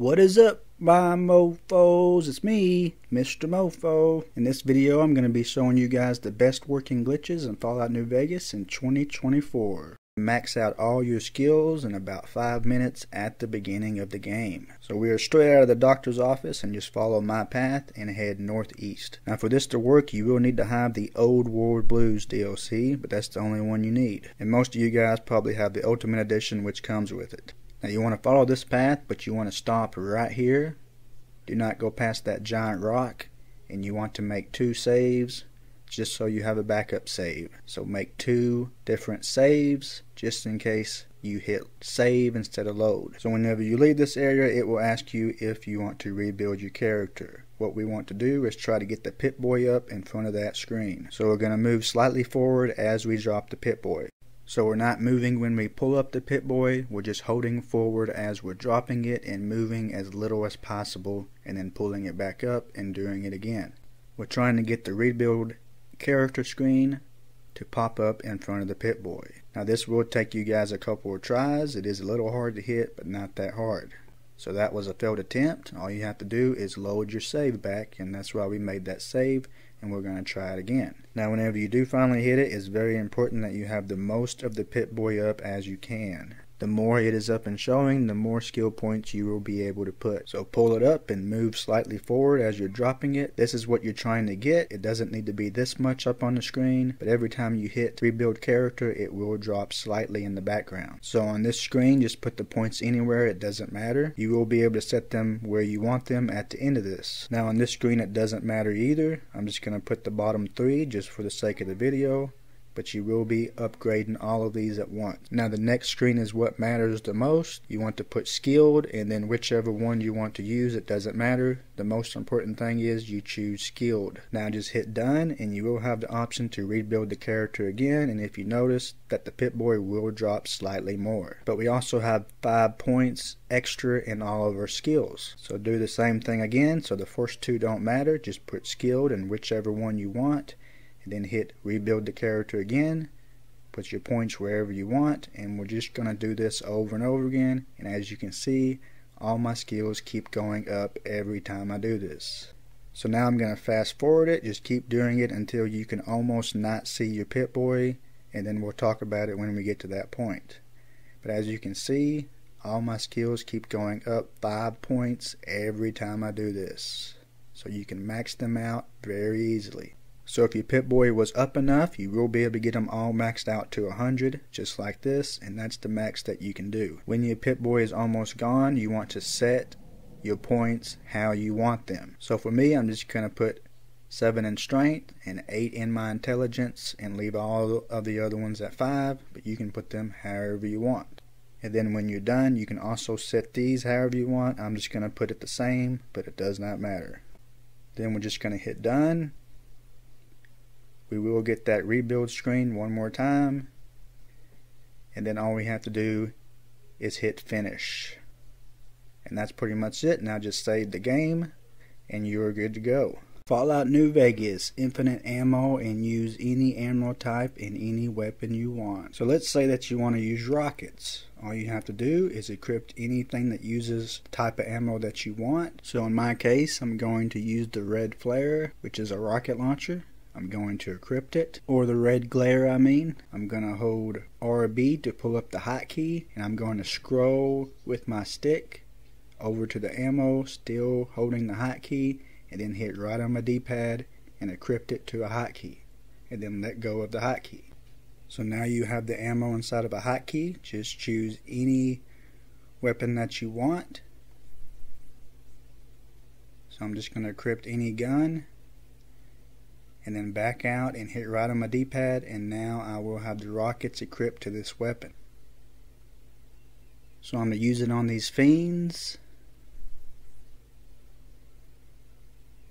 What is up, my mofos? It's me, Mr. Mofo. In this video, I'm going to be showing you guys the best working glitches in Fallout New Vegas in 2024. Max out all your skills in about 5 minutes at the beginning of the game. So we are straight out of the doctor's office and just follow my path and head northeast. Now for this to work, you will need to have the Old World Blues DLC, but that's the only one you need. And most of you guys probably have the Ultimate Edition which comes with it. Now you want to follow this path, but you want to stop right here. Do not go past that giant rock, and you want to make two saves just so you have a backup save. So make two different saves just in case you hit save instead of load. So whenever you leave this area, it will ask you if you want to rebuild your character. What we want to do is try to get the Pip-Boy up in front of that screen. So we're going to move slightly forward as we drop the Pip-Boy. So we're not moving when we pull up the Pip-Boy, we're just holding forward as we're dropping it and moving as little as possible and then pulling it back up and doing it again. We're trying to get the rebuild character screen to pop up in front of the Pip-Boy. Now this will take you guys a couple of tries, it is a little hard to hit but not that hard. So that was a failed attempt. All you have to do is load your save back and that's why we made that save and we're going to try it again. Now whenever you do finally hit it, it's very important that you have the most of the Pip-Boy up as you can. The more it is up and showing, the more skill points you will be able to put. So pull it up and move slightly forward as you're dropping it. This is what you're trying to get. It doesn't need to be this much up on the screen, but every time you hit rebuild character, it will drop slightly in the background. So on this screen, just put the points anywhere. It doesn't matter. You will be able to set them where you want them at the end of this. Now on this screen, it doesn't matter either. I'm just going to put the bottom three just for the sake of the video but you will be upgrading all of these at once. Now the next screen is what matters the most. You want to put skilled and then whichever one you want to use, it doesn't matter. The most important thing is you choose skilled. Now just hit done and you will have the option to rebuild the character again and if you notice that the Pip-Boy will drop slightly more. But we also have 5 points extra in all of our skills. So do the same thing again. So the first two don't matter. Just put skilled and whichever one you want then hit rebuild the character again put your points wherever you want and we're just going to do this over and over again. And as you can see all my skills keep going up every time I do this. So now I'm going to fast forward it. Just keep doing it until you can almost not see your Pip-Boy and then we'll talk about it when we get to that point. But as you can see all my skills keep going up five points every time I do this. So you can max them out very easily so if your Pip-Boy was up enough, you will be able to get them all maxed out to 100, just like this, and that's the max that you can do. When your Pip-Boy is almost gone, you want to set your points how you want them. So for me, I'm just going to put 7 in strength and 8 in my intelligence and leave all of the other ones at 5, but you can put them however you want. And then when you're done, you can also set these however you want. I'm just going to put it the same, but it does not matter. Then we're just going to hit done we will get that rebuild screen one more time and then all we have to do is hit finish and that's pretty much it now just save the game and you're good to go Fallout New Vegas, infinite ammo and use any ammo type in any weapon you want. So let's say that you want to use rockets. All you have to do is equip anything that uses type of ammo that you want. So in my case, I'm going to use the red flare, which is a rocket launcher. I'm going to encrypt it, or the red glare I mean. I'm going to hold RB to pull up the hotkey, and I'm going to scroll with my stick over to the ammo, still holding the hotkey, and then hit right on my D-pad and encrypt it to a hotkey, and then let go of the hotkey. So now you have the ammo inside of a hotkey. Just choose any weapon that you want. So I'm just going to encrypt any gun and then back out and hit right on my D-pad and now I will have the rockets equipped to this weapon. So I'm going to use it on these fiends.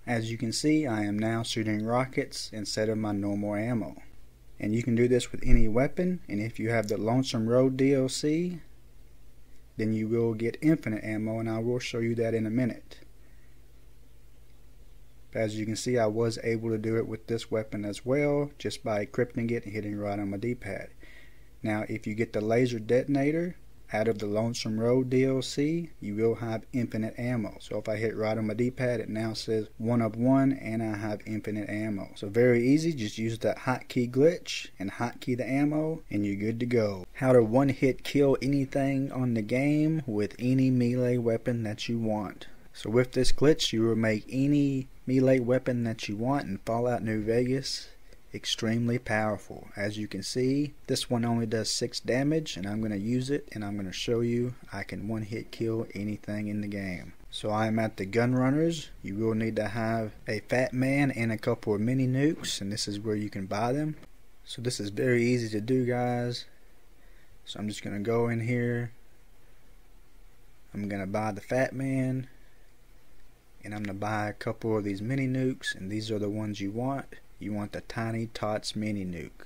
As you can see I am now shooting rockets instead of my normal ammo. And you can do this with any weapon and if you have the Lonesome Road DLC then you will get infinite ammo and I will show you that in a minute. As you can see, I was able to do it with this weapon as well, just by equipping it and hitting right on my D-pad. Now, if you get the laser detonator, out of the Lonesome Road DLC, you will have infinite ammo. So if I hit right on my D-pad, it now says one of one and I have infinite ammo. So very easy, just use that hotkey glitch and hotkey the ammo and you're good to go. How to one hit kill anything on the game with any melee weapon that you want. So with this glitch, you will make any melee weapon that you want in Fallout New Vegas extremely powerful. As you can see, this one only does 6 damage and I'm going to use it and I'm going to show you I can one hit kill anything in the game. So I am at the gun runners. You will need to have a fat man and a couple of mini nukes and this is where you can buy them. So this is very easy to do guys. So I'm just going to go in here. I'm going to buy the fat man and I'm going to buy a couple of these mini nukes and these are the ones you want you want the Tiny Tots mini nuke.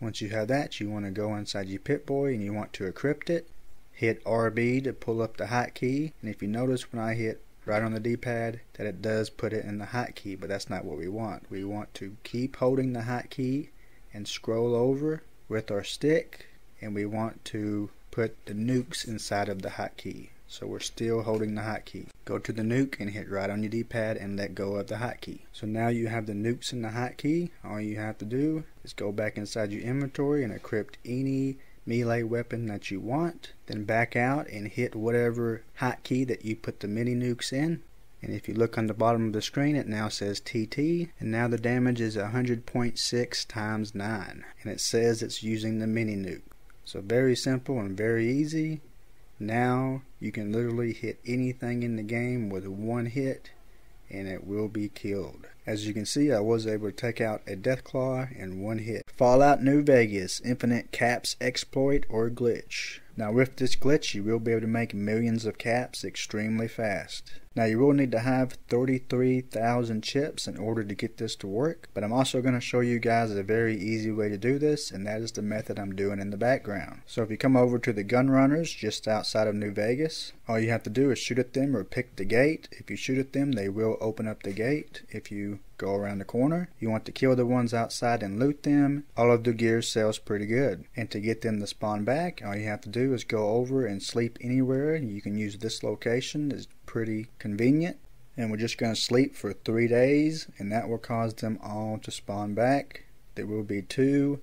Once you have that, you want to go inside your Pip-Boy and you want to encrypt it. Hit RB to pull up the hotkey, and if you notice when I hit right on the D-pad that it does put it in the hotkey, but that's not what we want. We want to keep holding the hotkey and scroll over with our stick, and we want to put the nukes inside of the hotkey. So we're still holding the hotkey. Go to the nuke and hit right on your D-pad and let go of the hotkey. So now you have the nukes in the hotkey. All you have to do is go back inside your inventory and encrypt any melee weapon that you want. Then back out and hit whatever hotkey that you put the mini nukes in. And if you look on the bottom of the screen, it now says TT. And now the damage is 100.6 times 9. And it says it's using the mini nuke. So very simple and very easy. Now you can literally hit anything in the game with one hit and it will be killed. As you can see I was able to take out a Deathclaw in one hit. Fallout New Vegas Infinite Caps Exploit or Glitch. Now with this glitch you will be able to make millions of caps extremely fast. Now you will need to have 33,000 chips in order to get this to work, but I'm also going to show you guys a very easy way to do this, and that is the method I'm doing in the background. So if you come over to the gun runners just outside of New Vegas, all you have to do is shoot at them or pick the gate. If you shoot at them, they will open up the gate. If you go around the corner. You want to kill the ones outside and loot them. All of the gear sells pretty good. And to get them to spawn back, all you have to do is go over and sleep anywhere. You can use this location. It's pretty convenient. And we're just going to sleep for three days, and that will cause them all to spawn back. There will be two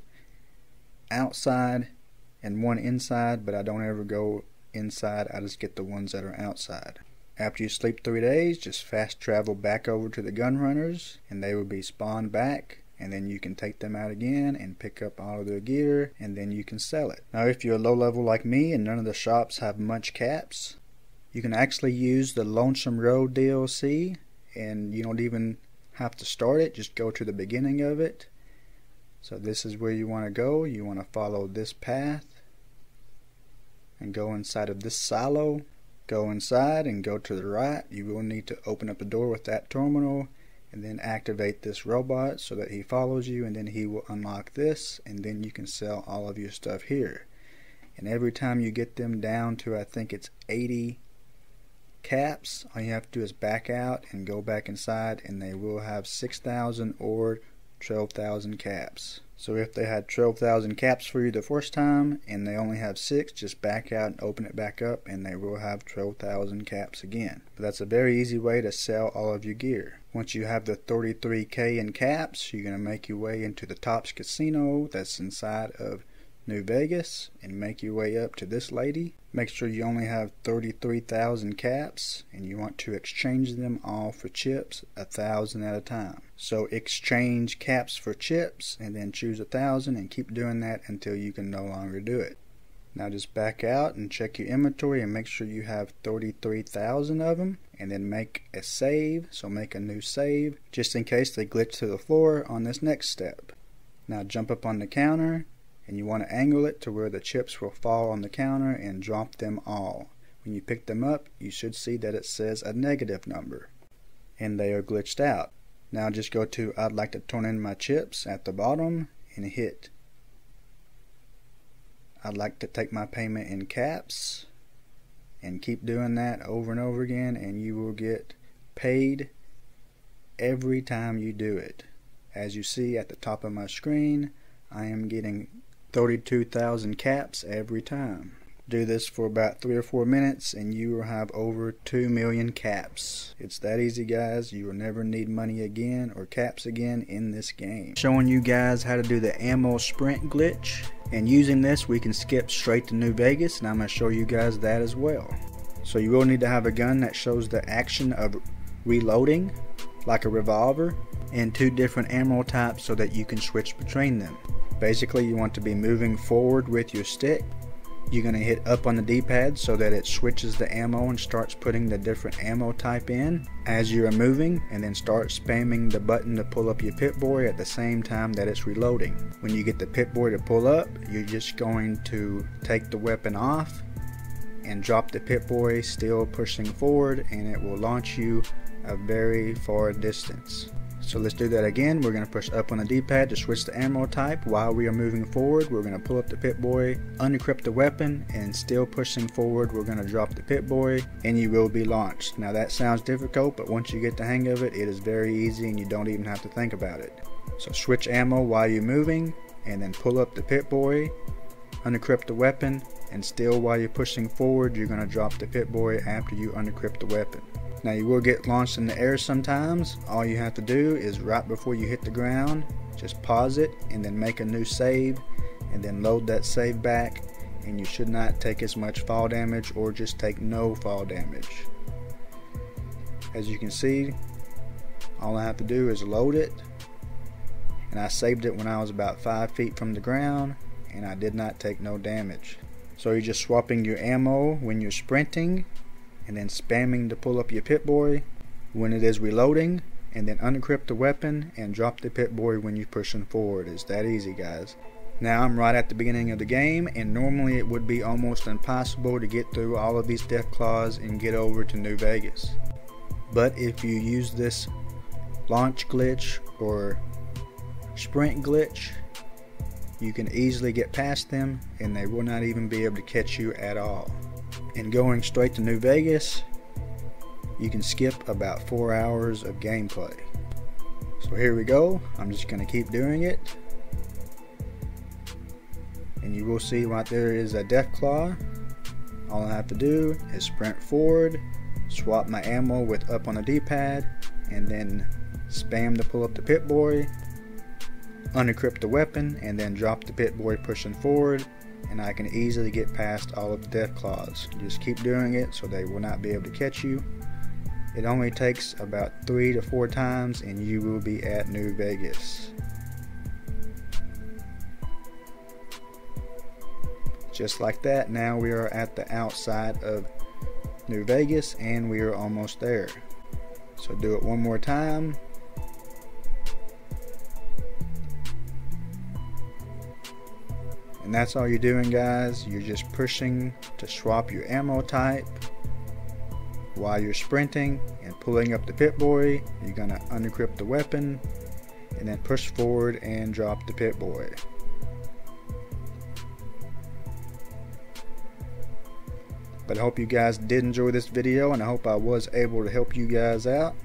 outside and one inside, but I don't ever go inside. I just get the ones that are outside. After you sleep three days, just fast travel back over to the gun runners, and they will be spawned back and then you can take them out again and pick up all of their gear and then you can sell it. Now if you're a low level like me and none of the shops have much caps, you can actually use the Lonesome Road DLC and you don't even have to start it, just go to the beginning of it. So this is where you want to go. You want to follow this path and go inside of this silo. Go inside and go to the right. You will need to open up the door with that terminal and then activate this robot so that he follows you and then he will unlock this and then you can sell all of your stuff here. And every time you get them down to I think it's 80 caps, all you have to do is back out and go back inside and they will have 6,000 or 12,000 caps. So if they had 12,000 caps for you the first time and they only have 6, just back out and open it back up and they will have 12,000 caps again. But that's a very easy way to sell all of your gear. Once you have the 33k in caps, you're going to make your way into the Tops Casino that's inside of New Vegas and make your way up to this lady. Make sure you only have 33,000 caps and you want to exchange them all for chips a thousand at a time. So exchange caps for chips and then choose a thousand and keep doing that until you can no longer do it. Now just back out and check your inventory and make sure you have 33,000 of them and then make a save. So make a new save just in case they glitch to the floor on this next step. Now jump up on the counter and you want to angle it to where the chips will fall on the counter and drop them all. When you pick them up, you should see that it says a negative number and they are glitched out. Now just go to I'd like to turn in my chips at the bottom and hit I'd like to take my payment in caps and keep doing that over and over again and you will get paid every time you do it. As you see at the top of my screen, I am getting 32,000 caps every time. Do this for about three or four minutes and you will have over 2 million caps. It's that easy guys. You will never need money again or caps again in this game. Showing you guys how to do the ammo sprint glitch. And using this we can skip straight to New Vegas and I'm going to show you guys that as well. So you will need to have a gun that shows the action of reloading like a revolver and two different ammo types so that you can switch between them. Basically you want to be moving forward with your stick you're going to hit up on the D-pad so that it switches the ammo and starts putting the different ammo type in as you are moving and then start spamming the button to pull up your Pip-Boy at the same time that it's reloading. When you get the Pip-Boy to pull up, you're just going to take the weapon off and drop the Pip-Boy still pushing forward and it will launch you a very far distance. So let's do that again. We're going to push up on the D-pad to switch the ammo type. While we are moving forward, we're going to pull up the Pip-Boy, unequip the weapon, and still pushing forward, we're going to drop the Pip-Boy, and you will be launched. Now that sounds difficult, but once you get the hang of it, it is very easy and you don't even have to think about it. So switch ammo while you're moving, and then pull up the Pip-Boy, unequip the weapon, and still while you're pushing forward, you're going to drop the Pip-Boy after you unequip the weapon. Now you will get launched in the air sometimes. All you have to do is right before you hit the ground, just pause it and then make a new save and then load that save back and you should not take as much fall damage or just take no fall damage. As you can see, all I have to do is load it and I saved it when I was about 5 feet from the ground and I did not take no damage. So you're just swapping your ammo when you're sprinting and then spamming to pull up your Pip-Boy when it is reloading and then unequip the weapon and drop the Pip-Boy when you're pushing forward. It's that easy guys. Now I'm right at the beginning of the game and normally it would be almost impossible to get through all of these Deathclaws and get over to New Vegas. But if you use this launch glitch or sprint glitch you can easily get past them and they will not even be able to catch you at all and going straight to New Vegas, you can skip about four hours of gameplay. So here we go. I'm just going to keep doing it. And you will see right there is a Deathclaw. All I have to do is sprint forward, swap my ammo with up on the D-pad, and then spam to pull up the Pip-Boy, unequip the weapon, and then drop the Pip-Boy pushing forward, and I can easily get past all of the Deathclaws. Just keep doing it so they will not be able to catch you. It only takes about three to four times and you will be at New Vegas. Just like that, now we are at the outside of New Vegas and we are almost there. So do it one more time And that's all you're doing guys. You're just pushing to swap your ammo type while you're sprinting and pulling up the Pip-Boy. You're to unequip the weapon and then push forward and drop the Pip-Boy. But I hope you guys did enjoy this video and I hope I was able to help you guys out.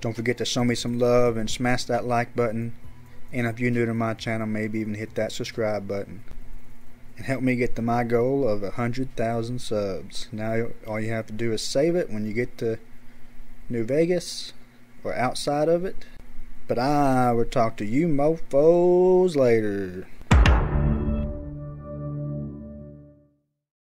Don't forget to show me some love and smash that like button and if you're new to my channel, maybe even hit that subscribe button. And help me get to my goal of a 100,000 subs. Now all you have to do is save it when you get to New Vegas or outside of it. But I will talk to you mofos later.